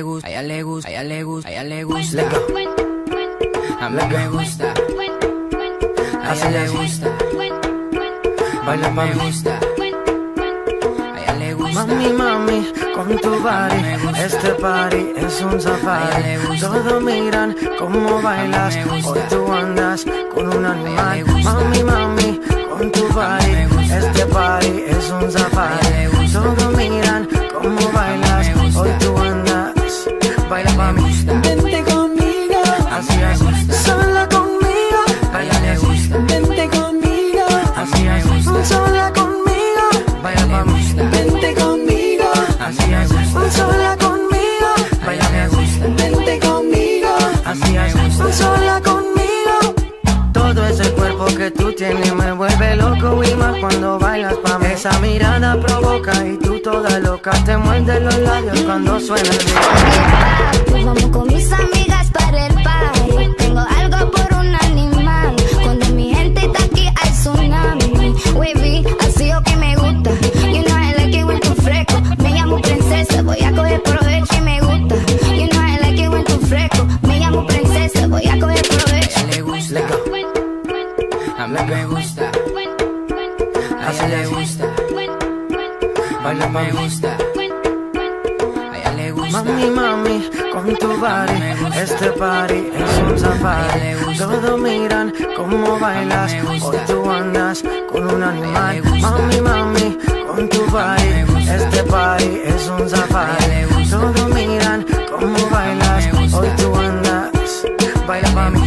le gusta, a ella le gusta, a ella le gusta, a ella le gusta. A mí me gusta. A ella le gusta. Baila me gusta. A ella le gusta. Mami, mami, con tu body, este party es un safari. Todos miran cómo bailas, hoy tú andas con un animal. Mami, mami, con tu body, este party es un safari. Todos Baila pa' mí, Vente conmigo, así es. Sola conmigo, A ella le gusta. vente conmigo, así es. Sola conmigo, baila pa' mí, vente conmigo, así es. Sola conmigo, A ella le gusta. vente conmigo, Así es, sola conmigo. Todo ese cuerpo que tú tienes me vuelve loco y más cuando bailas pa' mí. Esa mirada provoca y tú toda loca te muerde los labios cuando suena el. Pues vamos con mis amigas para el party. Tengo algo por un animal. Cuando mi gente está aquí hay tsunami. Wavy, así o que me gusta. You know I like it when tú fresco. Me llamo princesa, voy a coger provecho y me gusta. You know I like it when tú fresco. Me llamo princesa, voy a coger provecho. le gusta. A mí me gusta. A ella le gusta. Baila me gusta. A le gusta. Mami, mami, con tu body. Este party es un safari. Este Todos miran cómo bailas. Hoy tú andas con un animal. Mami, mami, con tu body. Este party es un safari. Todos miran cómo bailas. Hoy tú andas. Baila pa' mí.